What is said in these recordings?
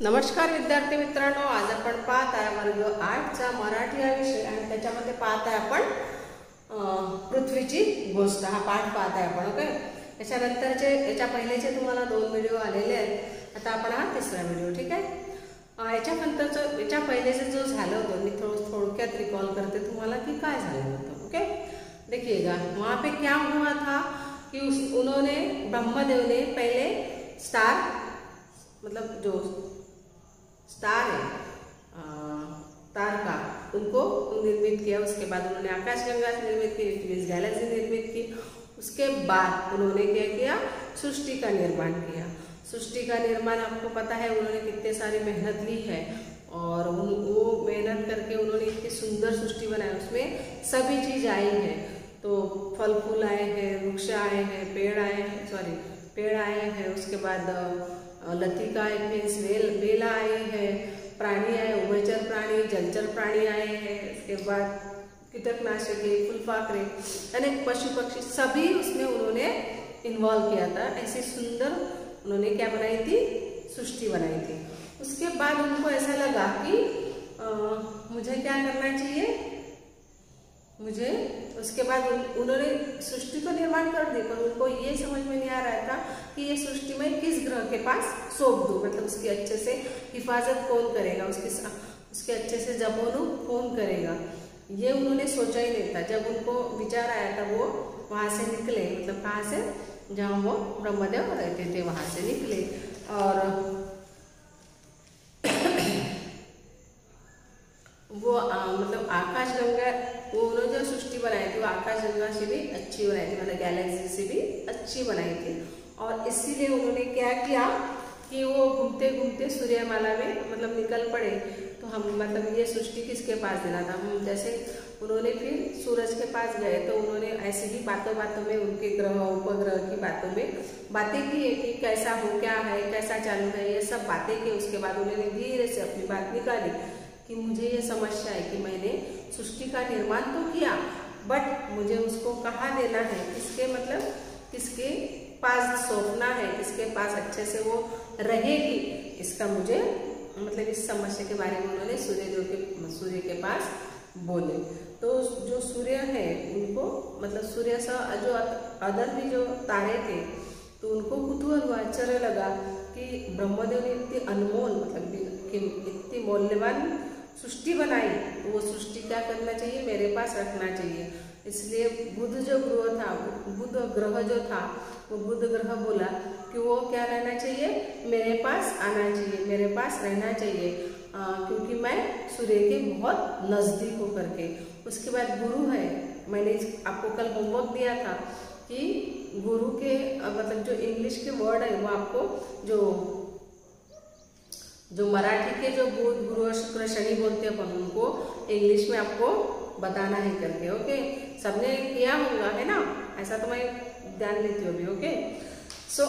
नमस्कार विद्यार्थी मित्रांनो आज आपण पाहत आहे वर्ग आठचा मराठी हा विषय आणि त्याच्यामध्ये पाहत आहे आपण पृथ्वीची गोष्ट हा पाठ पाहत आहे आपण ओके? याच्यानंतरचे याच्या पहिलेचे तुम्हाला दोन व्हिडिओ आलेले आहेत. आता आपण हा तिसरा व्हिडिओ ठीक आहे? याच्यानंतरचं याच्या पहिलेचं जो झालं होतं मी थोडं थोडक्यात रिकॉल करते तुम्हाला की काय झालं होतं ओके? देखिएगा वहाँ पे क्या हुआ था कि उस उन्होंने ब्रह्मदेव ने पहले स्टार मतलब जो स्टार है तारका, उनको निर्मित किया, उसके बाद उन्होंने आकाशगंगा निर्मित की मीन्स गैलेक्सी निर्मित की, उसके बाद उन्होंने क्या किया? सृष्टि का निर्माण किया। सृष्टि का निर्माण आपको पता है, उन्होंने कितने सारी मेहनत ली है, और उन, वो मेहनत करके उन्होंने इतनी सुंदर सृष्टि बनाई, उसमें सभी चीज़ आई है। तो फल फूल आए हैं, वृक्ष आए हैं, पेड़ आए हैं सॉरी पेड़ आए हैं, उसके बाद लतिका एक मीन्स बेल बेला आई है प्राणी आए उभयचर प्राणी जलचर प्राणी आए हैं उसके बाद कीटकनाशक है फुलपाखरे अनेक पशु पक्षी सभी उसमें उन्होंने इन्वॉल्व किया था। ऐसी सुंदर उन्होंने क्या बनाई थी? सृष्टि बनाई थी। उसके बाद उनको ऐसा लगा कि अ, मुझे क्या करना चाहिए? मुझे उसके बाद उन, उन्होंने सृष्टि तो निर्माण कर दी पर उनको ये समझ में नहीं आ रहा कि ये सृष्टि में किस ग्रह के पास सौंप दूँ? मतलब उसकी अच्छे से हिफाजत कौन करेगा? उसकी उसके अच्छे से जबोनू कौन करेगा। ये उन्होंने सोचा ही नहीं था। जब उनको विचार आया था वो वहाँ से निकले मतलब कहाँ से? जहाँ वो ब्रह्मदेव रहते थे वहाँ से निकले। और वो आ, मतलब आकाश गंगा वो उन्होंने जो सृष्टि बनाई थी वो आकाश गंगा से भी अच्छी बनाई थी। मतलब गैलेक्सी से भी अच्छी बनाई थी। और इसीलिए उन्होंने क्या किया कि वो घूमते घूमते सूर्यमाला में मतलब निकल पड़े। तो हम मतलब ये सृष्टि किसके पास देना था? हम जैसे उन्होंने फिर सूरज के पास गए तो उन्होंने ऐसे ही बातों बातों में उनके ग्रह, उपग्रह की बातों में बातें की है कि कैसा हो, क्या है, कैसा चालू है, ये सब बातें की। उसके बाद उन्होंने धीरे से अपनी बात निकाली कि मुझे ये समस्या है कि मैंने सृष्टि का निर्माण तो किया, बट मुझे उसको कहाँ देना है? किसके मतलब? किसके पास सौंपना है, इसके पास अच्छे से वो रहेगी, इसका मुझे मतलब इस समस्या के बारे में उन्होंने सूर्य देव के, सूर्य के पास बोले। तो जो सूर्य है, उनको मतलब सूर्य सा जो अदर भी जो तारे थे तो उनको कुतूहल हुआ आश्चर्य लगा कि ब्रह्मदेव ने इतनी अनमोल मतलब इतनी मूल्यवान सृष्टि बनाई तो वो सृष्टि क्या करना चाहिए, मेरे पास रखना चाहिए। इसलिए बुध जो ग्रह था बुध ग्रह जो था वो बुध ग्रह बोला कि वो क्या रहना चाहिए? मेरे पास आना चाहिए मेरे पास रहना चाहिए। आ, क्योंकि मैं सूर्य के बहुत नज़दीक होकर के। उसके बाद गुरु है। मैंने आपको कल होमवर्क दिया था कि गुरु के मतलब जो इंग्लिश के वर्ड है वो आपको जो जो मराठी के जो गुरु और शुक्र शनि बोलते हैं अपन उनको इंग्लिश में आपको बताना है करके ओके सबने किया होगा है ना? ऐसा तो मैं ध्यान लेती हूँ अभी ओके सो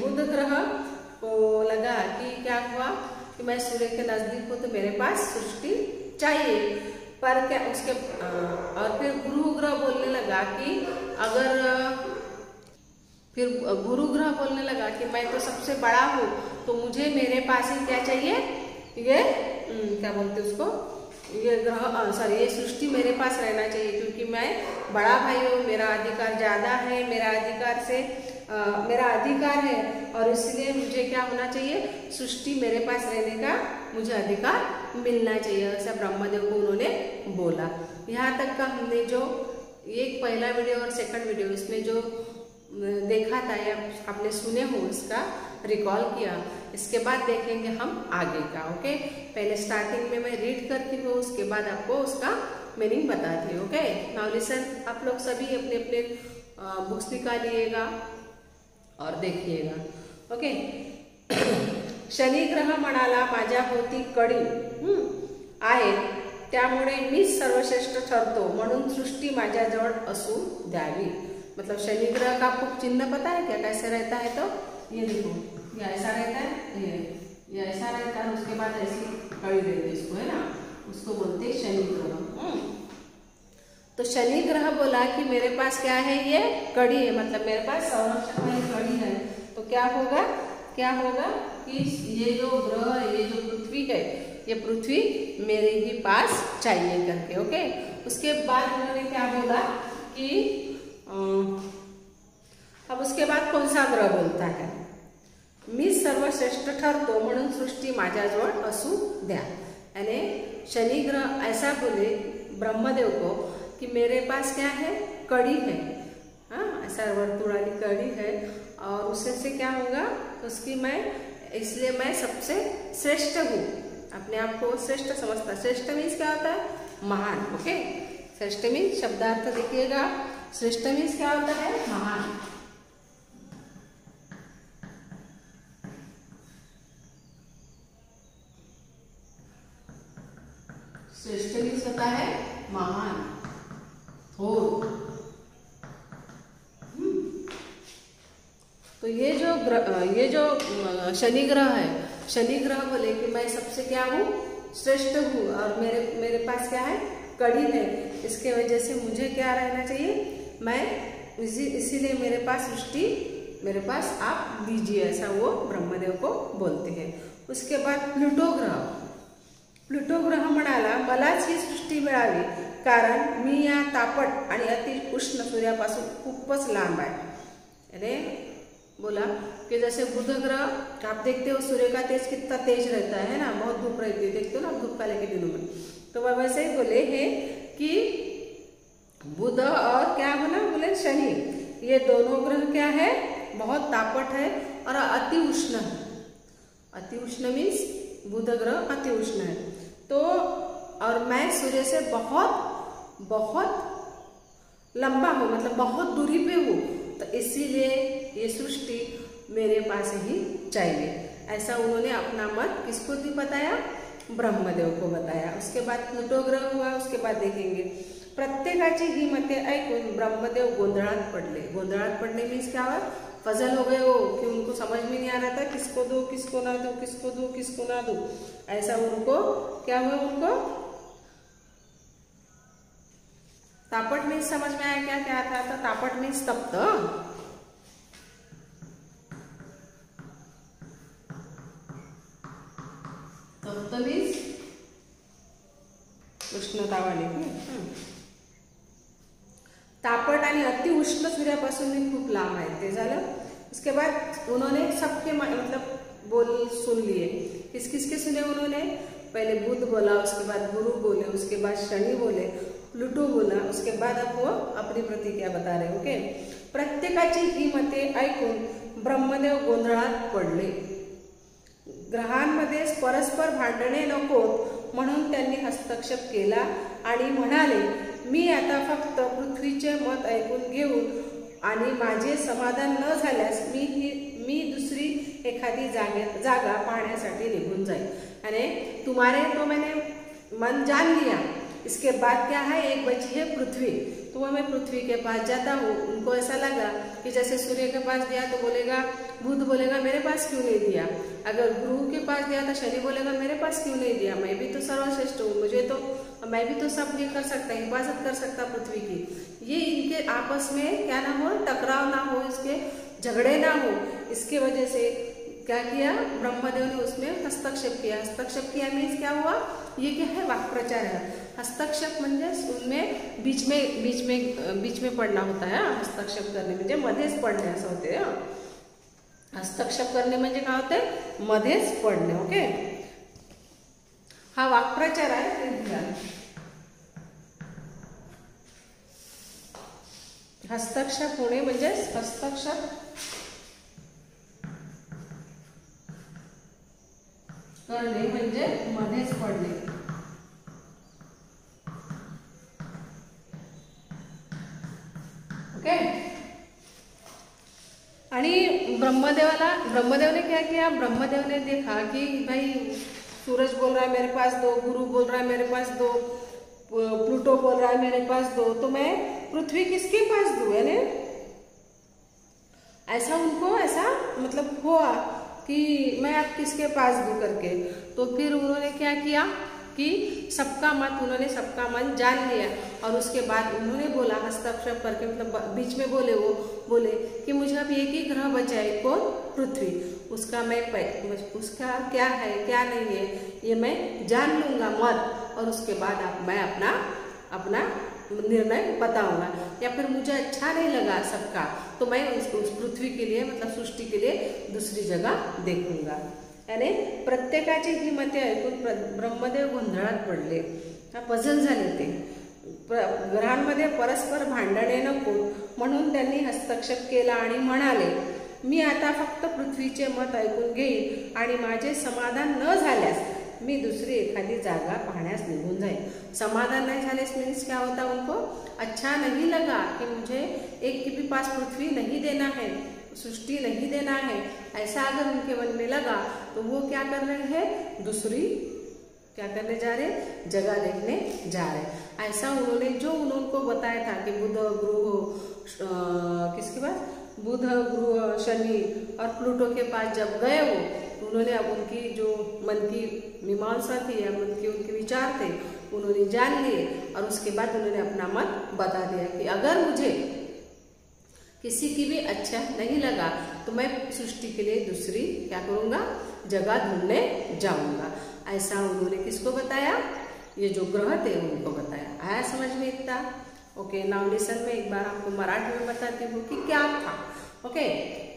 बुध ग्रह को लगा कि क्या हुआ कि मैं सूर्य के नज़दीक हूँ तो मेरे पास सृष्टि चाहिए। पर क्या उसके और फिर गुरु ग्रह बोलने लगा कि अगर फिर गुरु ग्रह बोलने लगा कि मैं तो सबसे बड़ा हूँ तो मुझे मेरे पास ही क्या चाहिए? ये हम्म, क्या बोलते उसको? ये ग्रह सॉरी ये सृष्टि मेरे पास रहना चाहिए क्योंकि मैं बड़ा भाई हूँ मेरा अधिकार ज़्यादा है मेरा अधिकार से अ, मेरा अधिकार है और इसलिए मुझे क्या होना चाहिए सृष्टि मेरे पास रहने का मुझे अधिकार मिलना चाहिए ऐसा ब्रह्मदेव को उन्होंने बोला। यहाँ तक का हमने जो एक पहला वीडियो और सेकंड वीडियो इसमें जो देखा था या आपने सुने हो इसका रिकॉल किया इसके बाद देखेंगे हम आगे का ओके पहले स्टार्टिंग में मैं रीड करती हूँ उसके बाद आपको उसका मीनिंग बताती हूँ ओके नाउ लिसन आप लोग सभी अपने अपने बुक्स निकालिएगा और देखिएगा ओके शनी ग्रह म्हणाला माझ्या होती कडी हं, आहे त्यामुळे मीच सर्वश्रेष्ठ ठरतो म्हणून सृष्टी माझ्याजवळ असू द्यावी. मतलब शनि ग्रह का आपको चिन्ह पता है क्या? कैसे रहता है तो? ये देखो ये ऐसा रहता है ये ये ऐसा रहता है उसके बाद ऐसी कड़ी है इसको है ना उसको बोलते शनि ग्रह। तो शनि ग्रह बोला कि मेरे पास क्या है ये? कड़ी है मतलब मेरे पास संरक्षक वाली कड़ी है। तो क्या होगा? क्या होगा कि ये जो ग्रह ये जो पृथ्वी है, ये पृथ्वी मेरे ही पास चाहिए करके, ओके? उसके बाद उन्होंने क्या बोला कि अब उसके बाद कौन सा ग्रह बोलता है? मी सर्वश्रेष्ठ ठरतो म्हणून सृष्टी माझ्याजवळ असू द्या. यानी शनि ग्रह ऐसा बोले ब्रह्मदेव को, कि मेरे पास क्या है? कड़ी है. हाँ ऐसा वर्तुड़ाली कड़ी है. और उससे से क्या होगा? उसकी मैं, इसलिए मैं सबसे श्रेष्ठ हूँ. अपने आप को श्रेष्ठ समझता. श्रेष्ठ मीन्स क्या होता है? महान. ओके श्रेष्ठ मीन्स शब्दार्थ देखिएगा. श्रेष्ठ मीन्स क्या होता है? महान. श्रेष्ठ मीन्स होता है? महान। हो हम्म। तो ये जो ये जो शनि ग्रह है शनि ग्रह बोले कि मैं सबसे क्या हूँ? श्रेष्ठ हूँ। और मेरे मेरे पास क्या है? कड़ी है। इसके वजह से मुझे क्या रहना चाहिए? मैं इसी, इसीलिए मेरे पास सृष्टि, मेरे पास आप दीजिए ऐसा वो ब्रह्मदेव को बोलते हैं। उसके बाद प्लूटो ग्रह प्लुटो ग्रह म्हणाला मलाच ही सृष्टी मिळावी कारण मी या तापट आणि अति उष्ण सूर्यापासून खूपच लांब आहे. अरे बोला कि जैसे बुध ग्रह आप देखते हो सूर्य का तेज कितना तेज रहता है ना? बहुत धूप रहती है, देखते हो ना धूप काले के दिनों में। तो वह वैसे ही बोले हैं कि बुध और क्या बोला? बोले शनि। ये दोनों ग्रह क्या है? बहुत तापट है और अति उष्ण अति उष्ण मीन्स बुध ग्रह अति उष्ण है। तो और मैं सूर्य से बहुत बहुत लंबा हूँ मतलब बहुत दूरी पे हूँ तो इसीलिए ये सृष्टि मेरे पास ही चाहिए। ऐसा उन्होंने अपना मत किसको भी बताया? ब्रह्मदेव को बताया। उसके बाद प्लुटो ग्रह हुआ, उसके बाद देखेंगे। प्रत्येकाची ही मते ऐकून ब्रह्मदेव गोंधळात पडले। गोंधळात पडणे मीन्स क्या हुआ? फजल हो गए वो कि उनको समझ में नहीं आ रहा था, किसको दो, किसको ना दो, किसको दो, किसको ना दो। ऐसा उनको, क्या हुआ उनको? तापट मीन्स समझ में आया क्या क्या था तो तापट मीन्स तप्त उष्णता वाले तापट आणि अति उष्ण सूर्यापासून मी खूप लांब आहे, ते झालं? उसके बाद उन्होंने सबके मतलब बोल सुन लिए। किस किस के सुने उन्होंने? पहले बुद्ध बोला उसके बाद गुरु बोले उसके बाद शनि बोले प्लुटो बोला उसके बाद अब वो अपनी प्रतिक्रिया बता रहे ओके? प्रत्येकाची ही मते ऐकून ब्रह्मदेव गोंधळात पडले. ग्रहांमध्ये परस्पर भांडणे नकोत म्हणून त्यांनी हस्तक्षेप केला आणि म्हणाले मी आता फक्त पृथ्वीचे मत ऐकून घेऊन आणि माझे समाधान न झाल्यास मी ही मी दुसरी एखादी जागे जागा पाहण्यासाठी निघून जाईल आणि तुम्हारे तो मैंने मन जान लिया. इसके बाद क्या है? एक बची है पृथ्वी। तो वह मैं पृथ्वी के पास जाता हूँ। उनको ऐसा लगा कि जैसे सूर्य के पास गया तो बोलेगा, बुध बोलेगा, मेरे पास क्यों नहीं दिया? अगर गुरु के पास गया तो शनि बोलेगा, मेरे पास क्यों नहीं दिया? मैं भी तो सर्वश्रेष्ठ हूँ। मुझे तो मैं भी तो सब ये कर सकता, हिफाजत कर सकता पृथ्वी की। ये इनके आपस में क्या ना हो, टकराव ना हो, इसके झगड़े ना हो। इसके वजह से क्या किया? ब्रह्मदेव ने उसमें हस्तक्षेप किया। हस्तक्षेप किया मीन्स क्या हुआ? ये क्या है? वाक प्रचार है। हस्तक्षेप म्हणजे उनमें बीच में बीच में बीच में पडणं होता है हस्तक्षेप करणे म्हणजे मध्येच पडणे असं होते हस्तक्षेप करणे म्हणजे काय होते? मध्येच पडणे ओके हा वाक्प्रचार आहे हस्तक्षेप म्हणजे हस्तक्षेप उतरले म्हणजे मध्येच पडले. ओके? आणि ब्रह्मदेवाला ब्रह्मदेव ने क्या किया ब्रह्मदेव ने देखा कि भाई सूरज बोल रहा है मेरे पास दो गुरु बोल रहा है मेरे पास दो प्लूटो बोल रहा है मेरे पास दो तो मैं पृथ्वी किसके पास दू यानी? ऐसा उनको ऐसा मतलब हुआ। कि मैं आप किसके पास दू करके। तो फिर उन्होंने क्या किया कि सबका मत उन्होंने सबका मन जान लिया और उसके बाद उन्होंने बोला, हस्तक्षेप करके मतलब बीच में बोले वो, बोले कि मुझे अब एक ही ग्रह बचाए कौन पृथ्वी। उसका मैं उसका क्या है, क्या नहीं है, ये मैं जान लूँगा मत। और उसके बाद आप, मैं अपना अपना निर्णय बताऊंगा। या फिर मुझे अच्छा नहीं लगा सबका तो मैं उस, उस पृथ्वी के लिए मतलब सृष्टि के लिए दूसरी जगह देखूंगा। याने प्रत्येकाची ही मते ऐकून ब्रह्मदेव गोंधळात पडले. हा पझल झाले ते. ग्रहांमध्ये परस्पर भांडणे नको म्हणून त्यांनी हस्तक्षेप केला आणि म्हणाले मी आता फक्त पृथ्वीचे मत ऐकून घेईन आणि माझे समाधान न झाल्यास मी दुसरी एखादी जागा पाहण्यास निघून जाईल समाधान नहीं झालेस मीन्स क्या होता उनको अच्छा नहीं लगा कि मुझे एक के भी पास पृथ्वी नहीं देना है, सृष्टि नहीं देना है. ऐसा अगर उनके मन में लगा तो वो क्या कर रहे हैं? दूसरी क्या करने जा रहे जगह देखने जा रहे ऐसा उन्होंने जो उनको बताया था कि बुध गुरु किसके पास बुध गुरु शनि और प्लूटो के पास जब गए वो उन्होंने अब उनकी जो मन की मीमांसा थी या मन के उनके विचार थे, उन्होंने जान लिए और उसके बाद उन्होंने अपना मत बता दिया कि अगर मुझे किसी की भी अच्छा नहीं लगा तो मैं सृष्टि के लिए दूसरी क्या करूँगा? जगह ढूँढने जाऊँगा। ऐसा उन्होंने किसको बताया? ये जो ग्रह थे उनको बताया। आया समझ में इतना? ओके, नाउ लिसन में एक बार आपको मराठी में बताती हूँ कि क्या था। ओके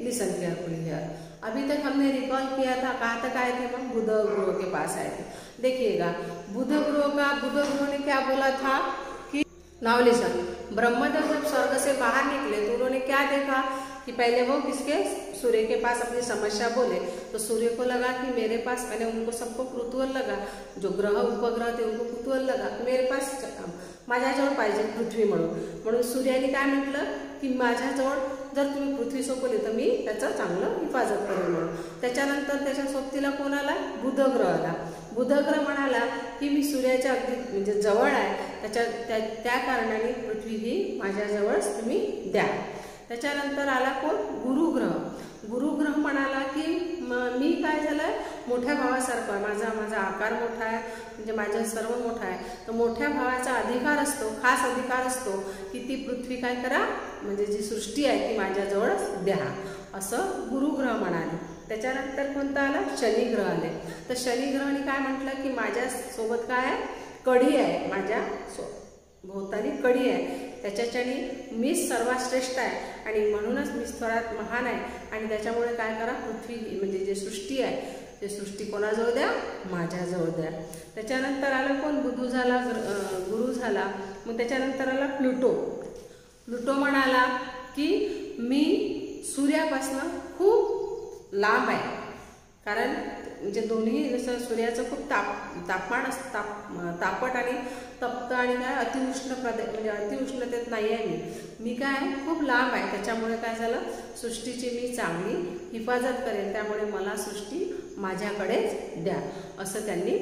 लिसन केयरफुली हियर अभी तक हमने रिकॉल किया था, कहाँ तक आए थे हम? बुध ग्रह के पास आए थे। देखिएगा, बुध ग्रह का, बुध ग्रह ने क्या बोला था नाउ लिसन ब्रह्मदेव जब स्वर्ग से बाहर निकले तो उन्होंने क्या देखा कि पहले वो किसके? सूर्य के पास अपनी समस्या बोले। तो सूर्य को लगा कि मेरे पास मैंने उनको सबको कुतूहल लगा। जो ग्रह उपग्रह थे, उनको कुतूहल लगा। की मेरे पास माझ्याजवळ पाहिजे पृथ्वी म्हणून. म्हणून सूर्याने काय म्हटलं? की माझ्याजवळ जर तुम्ही पृथ्वी सोपवली तर मी त्याचं चांगलं हिफाजत करेन म्हणून. त्याच्यानंतर त्याच्या सोबतीला कोण आला? बुधग्रह आला. बुधग्रह म्हणाला की मी सूर्याच्या अगदी म्हणजे जवळ आहे. त्याच्या त्या त्या कारणाने पृथ्वी ही माझ्याजवळच तुम्ही द्या. त्याच्यानंतर आला कोण? गुरुग्रह. गुरुग्रह म्हणाला की मी काय झालं मोठ्या भावासारखं माझा माझा आकार मोठा आहे. म्हणजे माझ्या सर्व मोठा आहे. तर मोठ्या भावाचा अधिकार असतो खास अधिकार असतो की ती पृथ्वी काय करा म्हणजे जी सृष्टी आहे ती माझ्याजवळच द्या. असं गुरुग्रह म्हणाले. त्याच्यानंतर कोणता आला? शनिग्रह आले. तर शनिग्रहाने काय म्हटलं की माझ्या सोबत काय आहे? कढी आहे. माझ्या सो भोवताली कढी आहे. त्याच्याच्याने मीच सर्वात श्रेष्ठ आहे. आणि म्हणूनच मी थोडा महान आहे. आणि त्याच्यामुळे काय करा? पृथ्वी म्हणजे जे सृष्टी आहे ते सृष्टी कोणाजवळ द्या? माझ्याजवळ द्या. त्याच्यानंतर आलं कोण? बुधू झाला गुरु झाला. मग त्याच्यानंतर आला प्लुटो. प्लुटो म्हणाला की मी सूर्यापासनं खूप लांब आहे. कारण म्हणजे दोन्ही जसं सूर्याचं खूप ताप तापमान असतं ताप तापट आणि तप्त आणि काय अतिउष्ण प्रदे म्हणजे अतिउष्णतेत नाही आहे मी. मी काय खूप लांब आहे. त्याच्यामुळे काय झालं? सृष्टीची मी चांगली हिफाजत करेन. त्यामुळे मला सृष्टी माझ्याकडेच द्या असं त्यांनी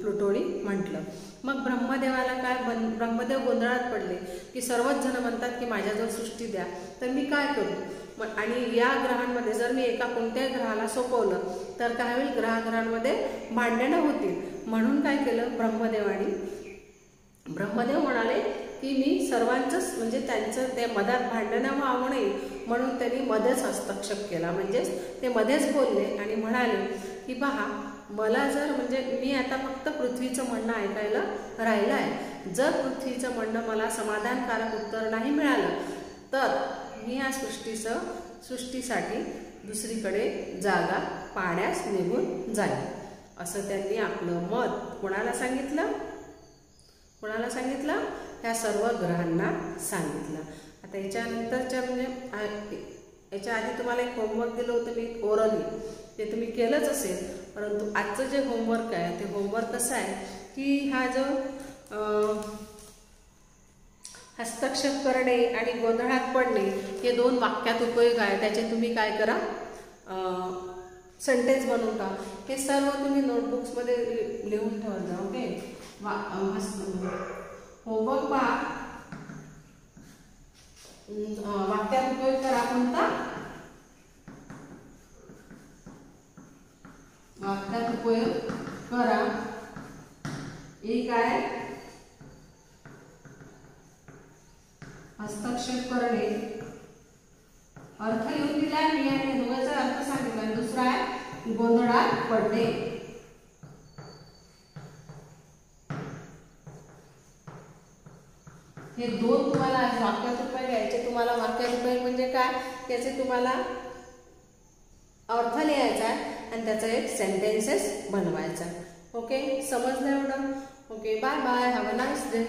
प्लुटोनी म्हटलं. मग ब्रह्मदेवाला काय बन ब्रह्मदेव गोंधळात पडले की सर्वच जण म्हणतात की माझ्याजवळ सृष्टी द्या. तर मी काय करू? आणि या ग्रहांमध्ये जर मी एका कोणत्याही ग्रहाला सोपवलं तर काय होईल ग्रहाग्रहांमध्ये भांडणं होतील. म्हणून काय केलं ब्रह्मदेवाने? ब्रह्मदेव म्हणाले की मी सर्वांचंच म्हणजे त्यांचं ते मधात भांडणं व्हावं नये म्हणून त्यांनी मध्येच हस्तक्षेप केला. म्हणजेच ते मध्येच बोलले आणि म्हणाले की पहा मला जर म्हणजे मी आता फक्त पृथ्वीचं म्हणणं ऐकायला राहिलं आहे. जर पृथ्वीचं म्हणणं मला समाधानकारक उत्तर नाही मिळालं तर मी या सृष्टीचं सृष्टीसाठी दुसरीकडे जागा पाण्यास निघून जाईल असं त्यांनी आपलं मत कोणाला सांगितलं? कोणाला सांगितलं? ह्या सर्व ग्रहांना सांगितलं. आता याच्यानंतरच्या म्हणजे याच्या आधी तुम्हाला एक होमवर्क दिलं होतं मी ओरली ते तुम्ही केलंच असेल परंतु आजचं जे होमवर्क आहे ते होमवर्क कसं आहे की हा जो हस्तक्षेप करणे आणि गोंधळात पडणे हे दोन वाक्यात उपयोग आहे. त्याचे तुम्ही काय करा? सेंटेन्स बनवून का हे सर्व तुम्ही नोटबुक्समध्ये लिहून ठेवत जा ओके होमवर्क पहा वाक्यात उपयोग करा कोणता? वाक्यात उपयोग करा. एक आहे हस्तक्षेप करणे. अर्थ लिहून दिला मी आणि दोघांचा अर्थ सांगितला. दुसरा आहे गोंधळात पडणे. हे दोन तुम्हाला वाक्यात रुपये घ्यायचे. तुम्हाला वाक्यात रुपये म्हणजे काय? त्याचे तुम्हाला अर्थ लिहायचा आणि त्याचा एक सेंटेन्सेस बनवायचा ओके समजलं एवढं? Okay bye bye have a nice day